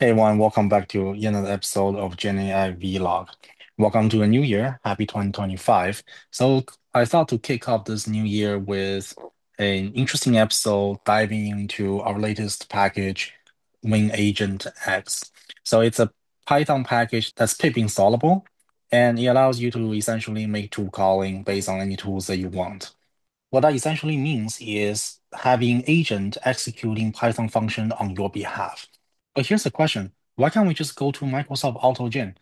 Hey everyone, welcome back to another episode of GenAI Vlog. Welcome to a new year. Happy 2025. So I thought to kick off this new year with an interesting episode diving into our latest package, Wing Agent X. So it's a Python package that's pip installable, and it allows you to essentially make tool calling based on any tools that you want. What that essentially means is having agent executing Python function on your behalf. But here's the question. Why can't we just go to Microsoft AutoGen?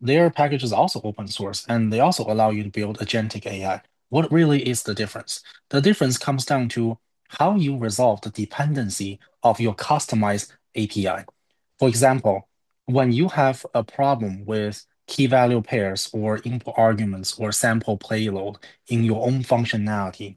Their package is also open source, and they also allow you to build agentic AI. What really is the difference? The difference comes down to how you resolve the dependency of your customized API. For example, when you have a problem with key value pairs or input arguments or sample payload in your own functionality,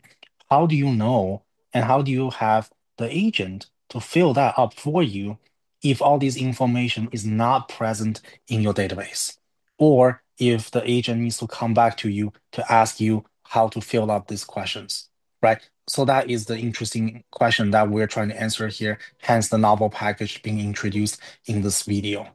how do you know and how do you have the agent to fill that up for you if all this information is not present in your database, or if the agent needs to come back to you to ask you how to fill out these questions, right? So that is the interesting question that we're trying to answer here, hence the novel package being introduced in this video.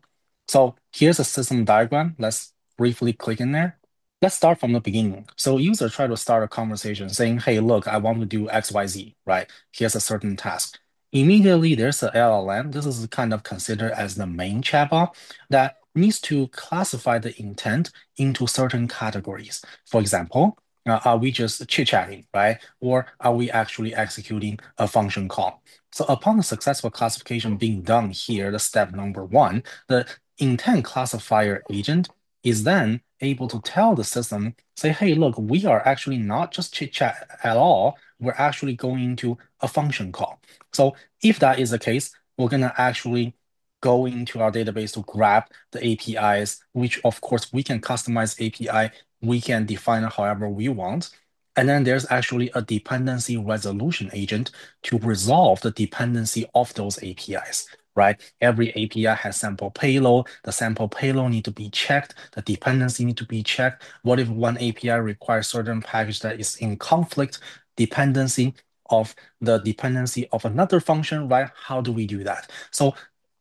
So here's a system diagram. Let's briefly click in there. Let's start from the beginning. So user try to start a conversation saying, hey, look, I want to do XYZ, right? Here's a certain task. Immediately, there's a LLM. This is kind of considered as the main chatbot that needs to classify the intent into certain categories. For example, uh, are we just chit-chatting, right? Or are we actually executing a function call? So upon the successful classification being done here, the step number one, the intent classifier agent is then able to tell the system, say, hey, look, we are actually not just chit-chat at all. We're actually going into a function call. So if that is the case, we're going to actually go into our database to grab the APIs, which of course we can customize API. We can define however we want. And then there's actually a dependency resolution agent to resolve the dependency of those APIs, right? Every API has sample payload. The sample payload need to be checked. The dependency need to be checked. What if one API requires certain package that is in conflict dependency of the dependency of another function, right? How do we do that? So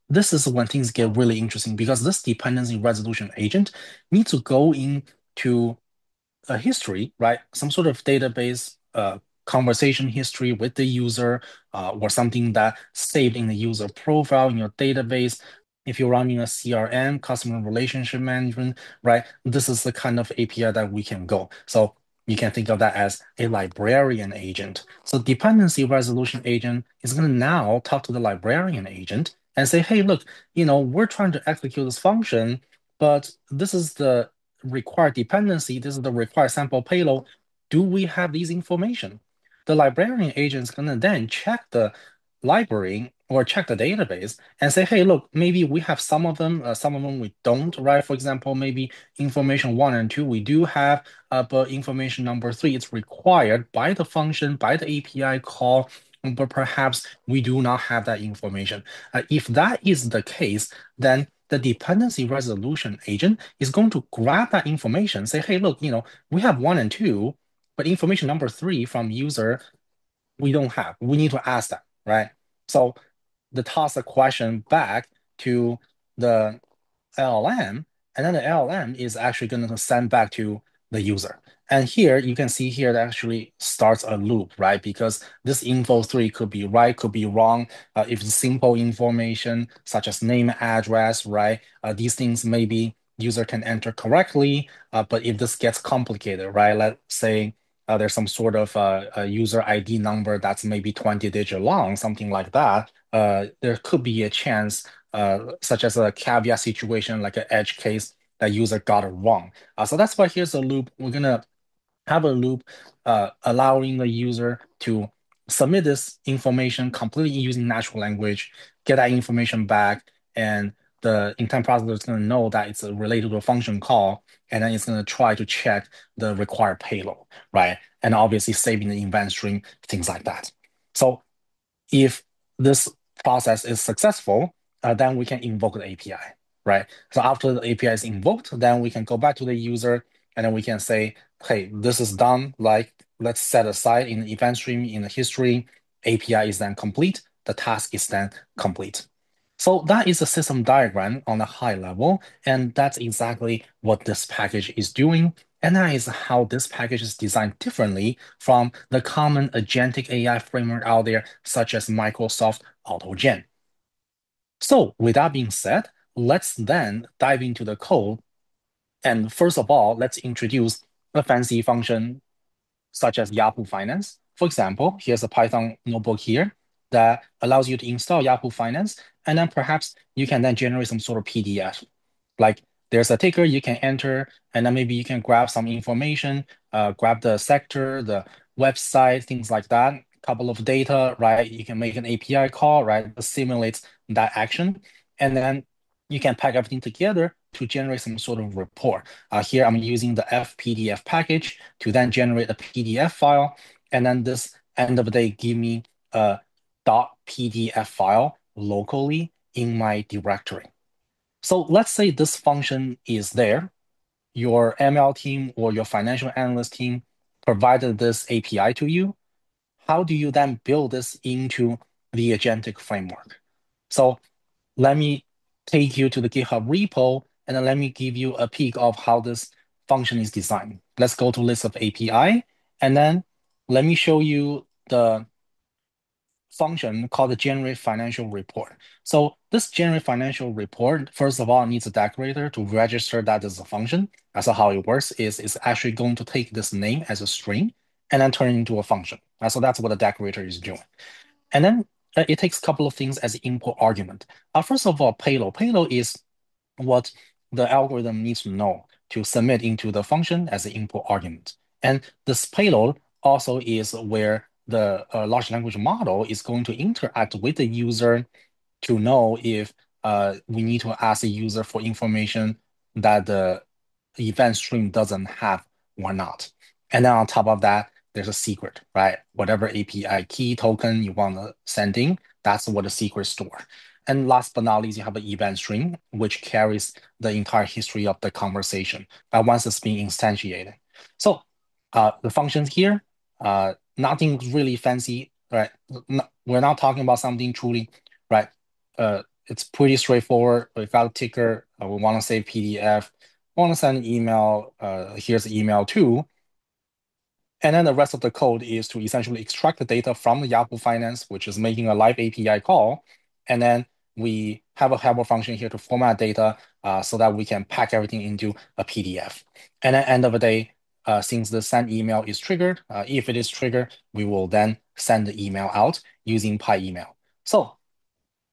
this is when things get really interesting because this dependency resolution agent needs to go into a history, right? Some sort of database uh, conversation history with the user uh, or something that saved in the user profile in your database. If you're running a CRM, customer relationship management, right? This is the kind of API that we can go. So you can think of that as a librarian agent. So dependency resolution agent is going to now talk to the librarian agent and say, hey, look, you know, we're trying to execute this function, but this is the required dependency, this is the required sample payload. Do we have these information? The librarian agent is going to then check the library or check the database and say, hey, look, maybe we have some of them, uh, some of them we don't, right? For example, maybe information one and two we do have, uh, but information number three is required by the function, by the API call, but perhaps we do not have that information. Uh, if that is the case, then the dependency resolution agent is going to grab that information, say, hey, look, you know, we have one and two, but information number three from user, we don't have. We need to ask that, right? So the toss a question back to the LLM, and then the LLM is actually going to send back to the user. And here you can see here that actually starts a loop, right? Because this info three could be right, could be wrong. Uh, if simple information such as name, address, right? Uh, these things maybe user can enter correctly. Uh, but if this gets complicated, right? Let's say uh, there's some sort of uh, a user ID number that's maybe 20 digit long, something like that, there could be a chance, uh, such as a caveat situation, like an edge case that user got it wrong. Uh, so that's why here's a loop. We're gonna have a loop uh, allowing the user to submit this information completely using natural language, get that information back, and the intent processor is going to know that it's related to a function call, and then it's going to try to check the required payload, right? And obviously saving the event stream, things like that. So if this process is successful, uh, then we can invoke the API, right? So after the API is invoked, then we can go back to the user and then we can say, hey, this is done. Like, let's set aside in the event stream in the history, API is then complete. The task is then complete. So that is a system diagram on a high level, and that's exactly what this package is doing. And that is how this package is designed differently from the common agentic AI framework out there, such as Microsoft AutoGen. So with that being said, let's then dive into the code. And first of all, let's introduce a fancy function such as Yahoo Finance. For example, here's a Python notebook here that allows you to install Yahoo Finance, and then perhaps you can then generate some sort of PDF. Like there's a ticker you can enter, and then maybe you can grab some information, uh, grab the sector, the website, things like that, couple of data, right? You can make an API call, right? That simulates that action. And then you can pack everything together to generate some sort of report. Uh, here I'm using the FPDF package to then generate a PDF file. And then this end of the day give me a .pdf file locally in my directory. So let's say this function is there. Your ML team or your financial analyst team provided this API to you. How do you then build this into the agentic framework? So let me take you to the GitHub repo, and then let me give you a peek of how this function is designed. Let's go to list of API, and then let me show you the function called the generate financial report. So this generate financial report, first of all, needs a decorator to register that as a function. That's how it works is it's actually going to take this name as a string and then turn it into a function. So that's what the decorator is doing. And then uh, it takes a couple of things as input argument. Uh, first of all, payload. Payload is what the algorithm needs to know to submit into the function as an input argument. And this payload also is where the uh, large language model is going to interact with the user to know if uh, we need to ask the user for information that the event stream doesn't have or not. And then on top of that, there's a secret, right? Whatever API key token you want to send in, that's what the secret store. And last but not least, you have an event stream, which carries the entire history of the conversation uh, once it's being instantiated. So uh, the functions here, uh, nothing really fancy, right? No, we're not talking about something truly, right? Uh, it's pretty straightforward. We got a ticker. Uh, we want to save PDF. We Want to send an email. Uh, here's the email too. And then the rest of the code is to essentially extract the data from the Yahoo Finance, which is making a live API call. And then we have a helper function here to format data uh, so that we can pack everything into a PDF. And at the end of the day, since the send email is triggered, uh, if it is triggered, we will then send the email out using PyEmail. So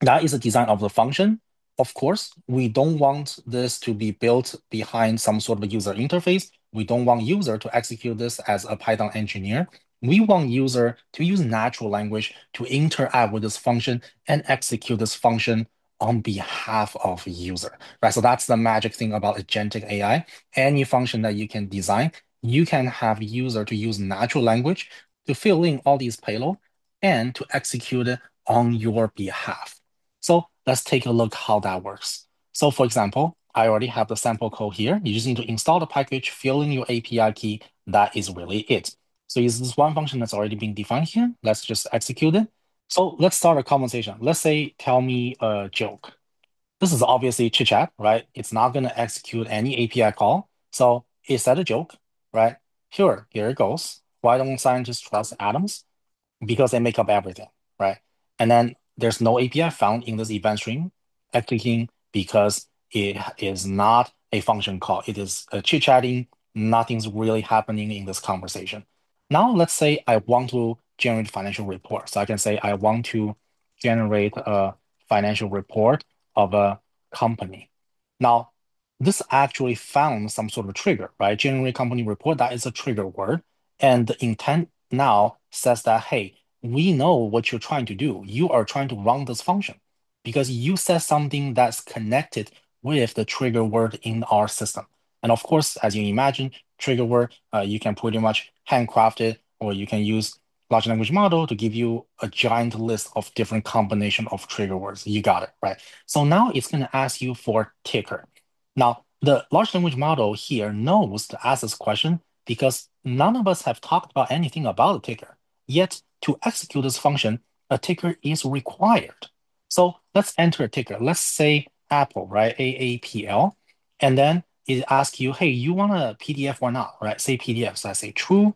that is the design of the function. Of course, we don't want this to be built behind some sort of a user interface. We don't want user to execute this as a Python engineer. We want user to use natural language to interact with this function and execute this function on behalf of user, right? So that's the magic thing about agentic AI. Any function that you can design you can have user to use natural language to fill in all these payload and to execute it on your behalf. So let's take a look how that works. So for example, I already have the sample code here. You just need to install the package, fill in your API key. That is really it. So is this one function that's already been defined here? Let's just execute it. So let's start a conversation. Let's say, tell me a joke. This is obviously chit chat, right? It's not going to execute any API call. So is that a joke? Right? Sure, here it goes. Why don't scientists trust atoms? Because they make up everything, right? And then there's no API found in this event stream, actually because it is not a function call. It is chit-chatting, nothing's really happening in this conversation. Now let's say I want to generate financial report. So I can say I want to generate a financial report of a company. Now this actually found some sort of trigger, right? Generate company report, that is a trigger word. And the intent now says that, hey, we know what you're trying to do. You are trying to run this function because you said something that's connected with the trigger word in our system. And of course, as you imagine, trigger word, uh, you can pretty much handcraft it, or you can use large language model to give you a giant list of different combination of trigger words. You got it, right? So now it's going to ask you for ticker. Now, the large language model here knows to ask this question because none of us have talked about anything about a ticker. Yet, to execute this function, a ticker is required. So let's enter a ticker. Let's say Apple, right? AAPL. And then it asks you, hey, you want a PDF or not, right? Say PDF. So I say true.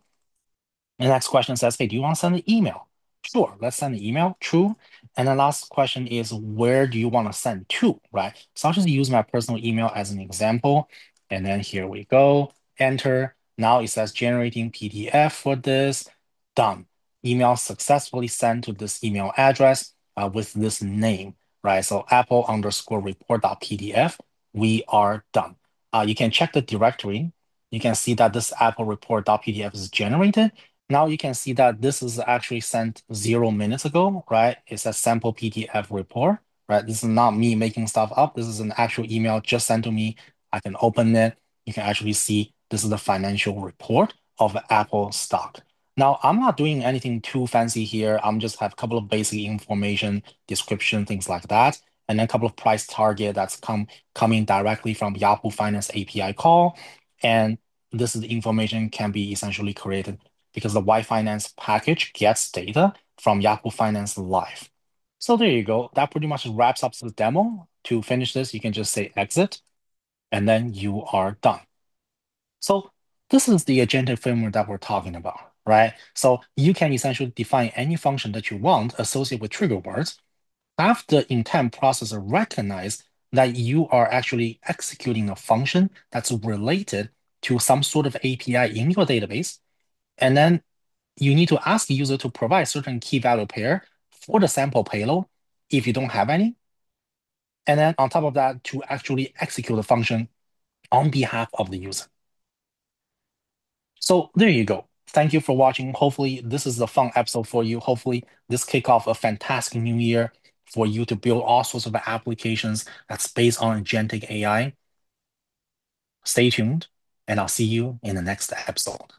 The next question says, hey, do you want to send an email? Sure, let's send an email. True. And the last question is, where do you want to send to, right? So I'll just use my personal email as an example. And then here we go, enter. Now it says generating PDF for this, done. Email successfully sent to this email address uh, with this name, right? So apple underscore report.pdf, we are done. Uh, you can check the directory. You can see that this apple report.pdf is generated. Now you can see that this is actually sent zero minutes ago, right? It's a sample PDF report, right? This is not me making stuff up. This is an actual email just sent to me. I can open it. You can actually see this is the financial report of Apple stock. Now, I'm not doing anything too fancy here. I'm just have a couple of basic information, description, things like that, and then a couple of price target that's come coming directly from Yahoo Finance API call. And this is the information can be essentially created because the yfinance package gets data from Yahoo Finance Live. So there you go. That pretty much wraps up the demo. To finish this, you can just say exit, and then you are done. So this is the agentic framework that we're talking about, right? So you can essentially define any function that you want associated with trigger words. Have the intent processor recognize that you are actually executing a function that's related to some sort of API in your database, then you need to ask the user to provide certain key value pair for the sample payload if you don't have any. And then on top of that, to actually execute the function on behalf of the user. So there you go. Thank you for watching. Hopefully this is a fun episode for you. Hopefully this kick off a fantastic new year for you to build all sorts of applications that's based on agentic AI. Stay tuned and I'll see you in the next episode.